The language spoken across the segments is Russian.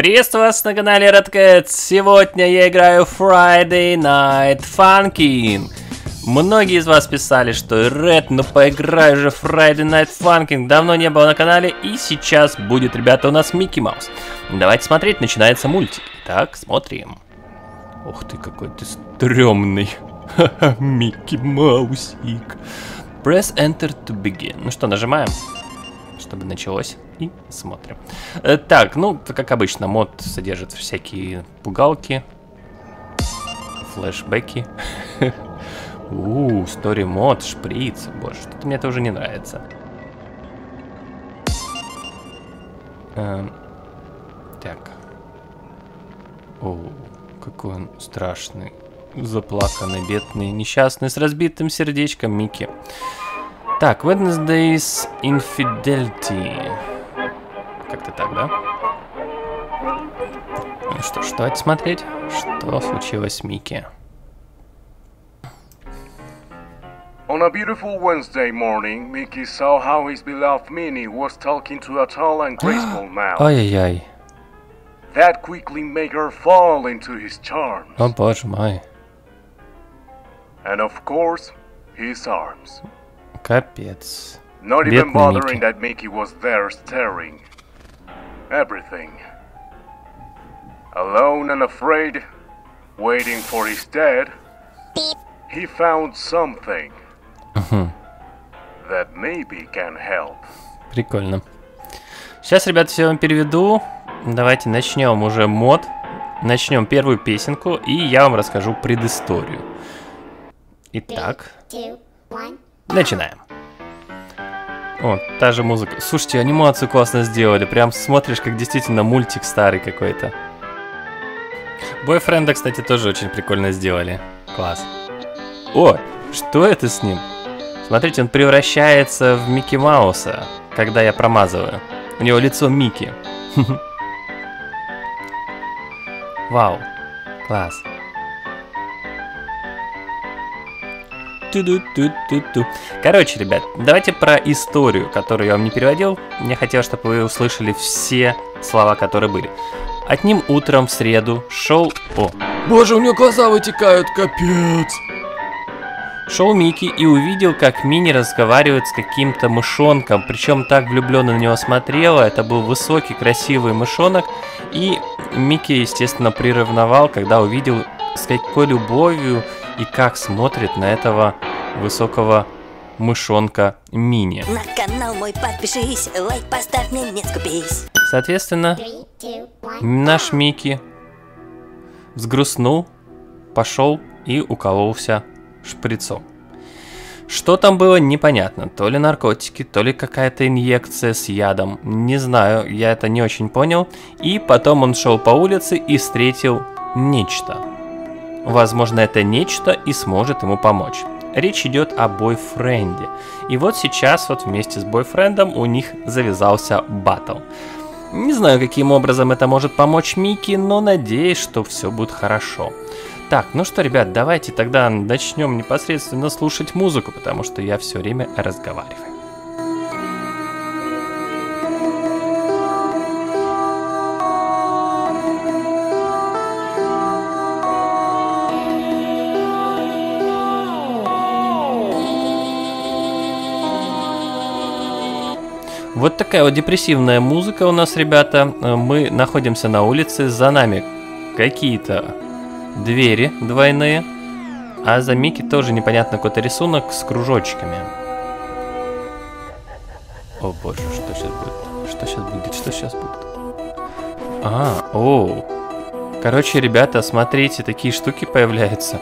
Приветствую вас на канале Red Cat. Сегодня я играю Friday Night Funkin'. Многие из вас писали, что Red, ну поиграй же Friday Night Funkin'. Давно не было на канале, и сейчас будет, ребята, у нас Микки Маус. Давайте смотреть, начинается мультик. Так, смотрим. Ух ты, какой ты стрёмный. Микки Маусик. Press Enter to begin. Ну что, нажимаем, чтобы началось. И смотрим. Э, так, ну, как обычно, мод содержит всякие пугалки, флешбеки. Ууу, стори мод, шприц. Боже, что-то мне это уже не нравится. Эм, так. О, какой он страшный. Заплаканный, бедный, несчастный, с разбитым сердечком Микки. Так, Wednesday's Infidelity. Как-то так, да? Ну что ж, давайте смотреть, что случилось с Микки. On a beautiful Wednesday morning, Mickey saw how his beloved Minnie was talking to a tall and graceful mouse. Ай-яй-яй. That quickly made her fall into his charms. О боже мой. And of course, his arms. Капец. Not Бедный even bothering Микки. that Mickey was there staring. Everything. Alone and afraid, waiting for his dad, he found something that maybe can help. Прикольно. Сейчас, ребят, все вам переведу. Давайте начнем уже мод. Начнем первую песенку, и я вам расскажу предысторию. Итак, начинаем. О, та же музыка. Слушайте, анимацию классно сделали. Прям смотришь, как действительно мультик старый какой-то. Бойфренда, кстати, тоже очень прикольно сделали. Класс. О, что это с ним? Смотрите, он превращается в Микки Мауса, когда я промазываю. У него лицо Микки. Вау, класс. Короче, ребят, давайте про историю, которую я вам не переводил. Я хотел, чтобы вы услышали все слова, которые были. Одним утром в среду шел... О, боже, у него глаза вытекают, капец. Шел Микки и увидел, как Мини разговаривает с каким-то мышонком, причем так влюбленно на него смотрела. Это был высокий, красивый мышонок. И Микки, естественно, приревновал, когда увидел, с какой любовью и как смотрит на этого высокого мышонка Мини. На канал мой подпишись, лайк поставь мне, не скупись. Соответственно, наш Микки взгрустнул, пошел и укололся шприцом. Что там было, непонятно. То ли наркотики, то ли какая-то инъекция с ядом. Не знаю, я это не очень понял. И потом он шел по улице и встретил нечто. Возможно, это нечто и сможет ему помочь. Речь идет о бойфренде. И вот сейчас вот вместе с бойфрендом у них завязался батл. Не знаю, каким образом это может помочь Микки, но надеюсь, что все будет хорошо. Так, ну что, ребят, давайте тогда начнем непосредственно слушать музыку, потому что я все время разговариваю. Вот такая вот депрессивная музыка у нас, ребята. Э, Мы находимся на улице, за нами какие-то двери двойные, а за Микки тоже непонятно какой-то рисунок с кружочками. О боже, что сейчас будет? Что сейчас будет? Что сейчас будет? А, оу. Короче, ребята, смотрите, такие штуки появляются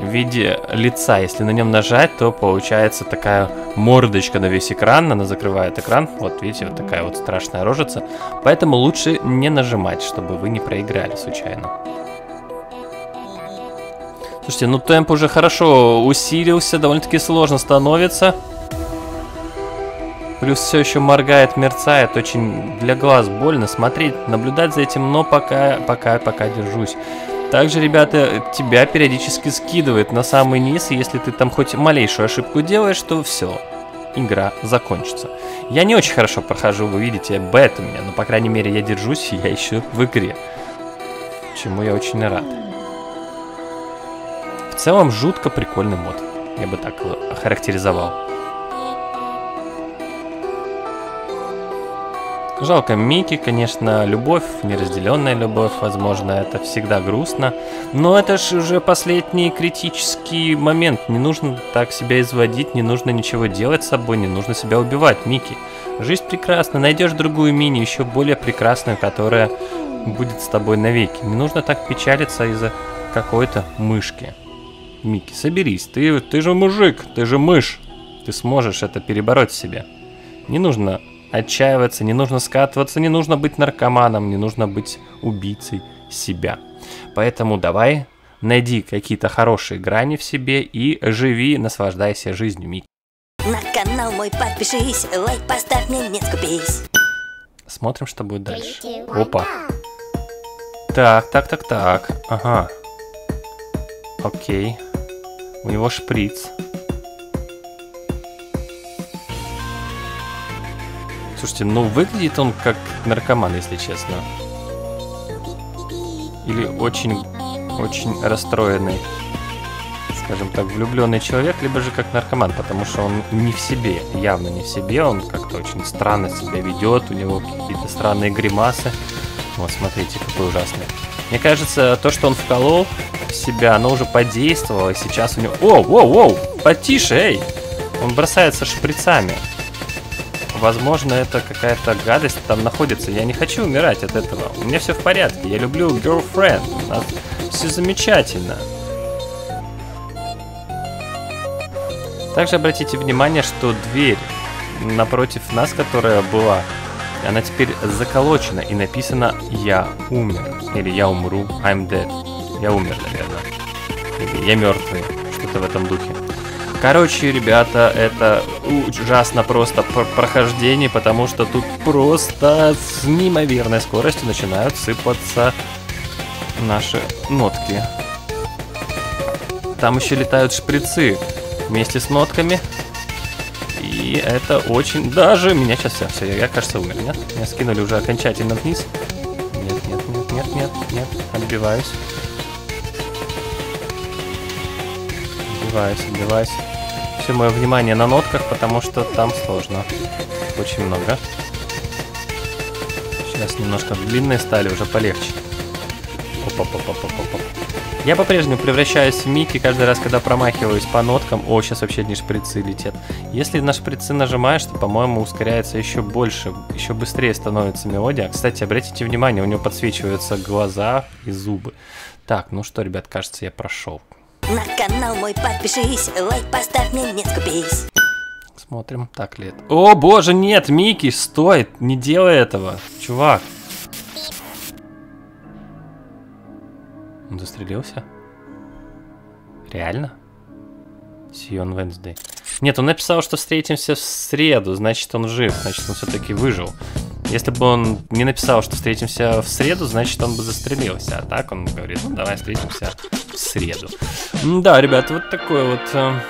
в виде лица. Если на нем нажать, то получается такая мордочка на весь экран. Она закрывает экран. Вот видите, вот такая вот страшная рожица. Поэтому лучше не нажимать, чтобы вы не проиграли случайно. Слушайте, ну темп уже хорошо усилился, довольно-таки сложно становится. Плюс все еще моргает, мерцает, очень для глаз больно смотреть, наблюдать за этим, но пока, пока, пока держусь. Также, ребята, тебя периодически скидывает на самый низ, и если ты там хоть малейшую ошибку делаешь, то все. игра закончится. Я не очень хорошо прохожу, вы видите, бет у меня, но, по крайней мере, я держусь, я еще в игре. Чему я очень рад. В целом, жутко прикольный мод. Я бы так его охарактеризовал. Жалко Мики, конечно, любовь, неразделенная любовь, возможно, это всегда грустно. Но это же уже последний критический момент. Не нужно так себя изводить, не нужно ничего делать с собой, не нужно себя убивать, Мики. Жизнь прекрасна, найдешь другую мини, еще более прекрасную, которая будет с тобой навеки. Не нужно так печалиться из-за какой-то мышки. Мики, соберись, ты, ты же мужик, ты же мышь. Ты сможешь это перебороть в себе. Не нужно отчаиваться, не нужно скатываться, не нужно быть наркоманом, не нужно быть убийцей себя. Поэтому давай, найди какие-то хорошие грани в себе и живи, наслаждайся жизнью, Мик. На канал мой подпишись, лайк поставь мне, не скупись. Смотрим, что будет дальше. Опа. Так, так, так, так. Ага. Окей. У него шприц. Слушайте, ну выглядит он как наркоман, если честно. Или очень, очень расстроенный, скажем так, влюбленный человек, либо же как наркоман, потому что он не в себе, явно не в себе, он как-то очень странно себя ведет, у него какие-то странные гримасы. Вот, смотрите, какой ужасный. Мне кажется, то, что он вколол в себя, оно уже подействовало, и сейчас у него... О, о, о, потише, эй! Он бросается шприцами. Возможно, это какая-то гадость там находится. Я не хочу умирать от этого. У меня все в порядке. Я люблю girlfriend. У нас все замечательно. Также обратите внимание, что дверь напротив нас, которая была, она теперь заколочена и написано «Я умер» или «Я умру», «I'm dead». Я умер, наверное. Или «Я мертвый», что-то в этом духе. Короче, ребята, это ужасно просто прохождение, потому что тут просто с неимоверной скоростью начинают сыпаться наши нотки. Там еще летают шприцы вместе с нотками. И это очень... Даже меня сейчас все, все, я, кажется, умер, нет? Меня скинули уже окончательно вниз. Нет, нет, нет, нет, нет, нет, отбиваюсь. Отбиваюсь, отбиваюсь все мое внимание на нотках, потому что там сложно. Очень много. Сейчас немножко длинные стали, уже полегче. Опа, опа, опа, опа. Я по-прежнему превращаюсь в Микки каждый раз, когда промахиваюсь по ноткам. О, сейчас вообще одни шприцы летят. Если на шприцы нажимаешь, то, по-моему, ускоряется еще больше, еще быстрее становится мелодия. Кстати, обратите внимание, у него подсвечиваются глаза и зубы. Так, ну что, ребят, кажется, я прошел. На канал мой подпишись, лайк поставь мне, не скупись. Смотрим, так ли это. О боже, нет, Микки, стой, не делай этого, чувак. Он застрелился? Реально? On Wednesday. Нет, он написал, что встретимся в среду, значит он жив, значит он все-таки выжил. Если бы он не написал, что встретимся в среду, значит он бы застрелился. А так он говорит, ну давай встретимся в среду. Да, ребят, вот такой вот э,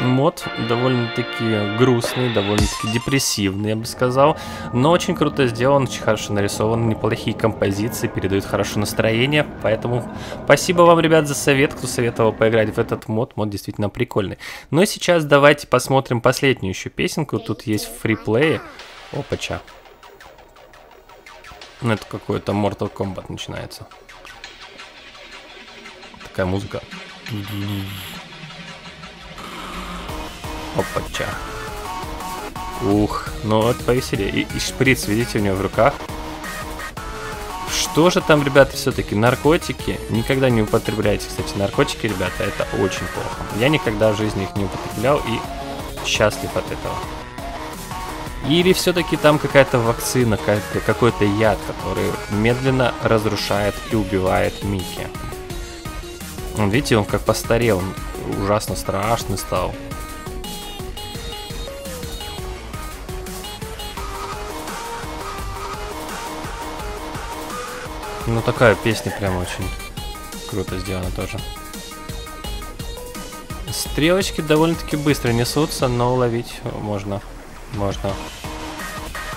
мод. Довольно-таки грустный, довольно-таки депрессивный, я бы сказал. Но очень круто сделан, очень хорошо нарисован, неплохие композиции, передают хорошее настроение. Поэтому спасибо вам, ребят, за совет, кто советовал поиграть в этот мод. Мод действительно прикольный. Ну и сейчас давайте посмотрим последнюю еще песенку. Тут есть фриплей. Опача. Ну, это какой-то Mortal Kombat начинается. Такая музыка. Опача. Ух, ну вот повеселее. И, и шприц, видите, у него в руках. Что же там, ребята, все-таки наркотики? Никогда не употребляйте, кстати, наркотики, ребята, это очень плохо. Я никогда в жизни их не употреблял и счастлив от этого. Или все-таки там какая-то вакцина, какой-то яд, который медленно разрушает и убивает Микки. Видите, он как постарел, он ужасно страшный стал. Ну такая песня прям очень круто сделана тоже. Стрелочки довольно-таки быстро несутся, но уловить можно. Можно.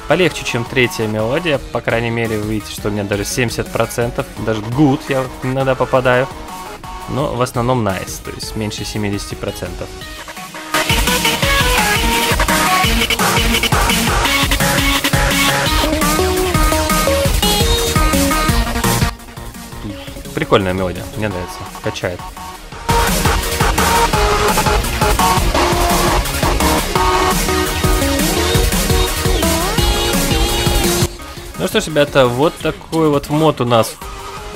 Полегче, чем третья мелодия. По крайней мере, вы видите, что у меня даже 70%. Даже good я иногда попадаю. Но в основном nice, то есть меньше 70%. Прикольная мелодия, мне нравится, качает. Что ж, ребята, вот такой вот мод у нас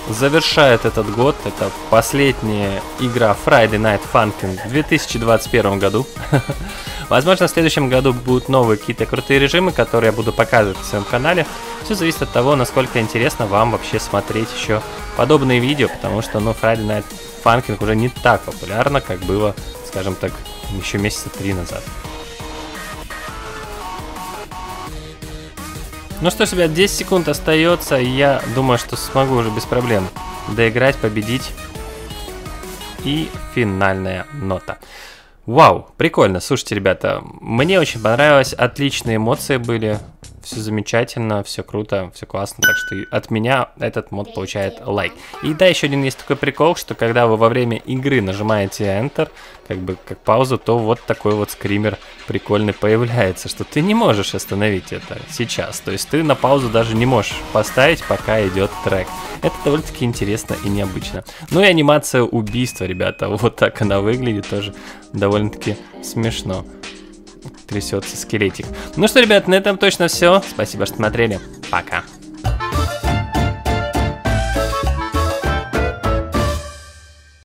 завершает этот год. Это последняя игра Friday Night Funkin' в 2021 году. Возможно, в следующем году будут новые какие-то крутые режимы, которые я буду показывать на своем канале. Все зависит от того, насколько интересно вам вообще смотреть еще подобные видео, потому что, ну, Friday Night Funkin' уже не так популярно, как было, скажем так, еще месяца три назад. Ну что ж, ребят, 10 секунд остается, я думаю, что смогу уже без проблем доиграть, победить. И финальная нота. Вау, прикольно. Слушайте, ребята, мне очень понравилось, отличные эмоции были все замечательно, все круто, все классно, так что от меня этот мод получает лайк. И да, еще один есть такой прикол, что когда вы во время игры нажимаете Enter, как бы как паузу, то вот такой вот скример прикольный появляется, что ты не можешь остановить это сейчас. То есть ты на паузу даже не можешь поставить, пока идет трек. Это довольно-таки интересно и необычно. Ну и анимация убийства, ребята, вот так она выглядит тоже довольно-таки смешно трясется скелетик. Ну что, ребят, на этом точно все. Спасибо, что смотрели. Пока.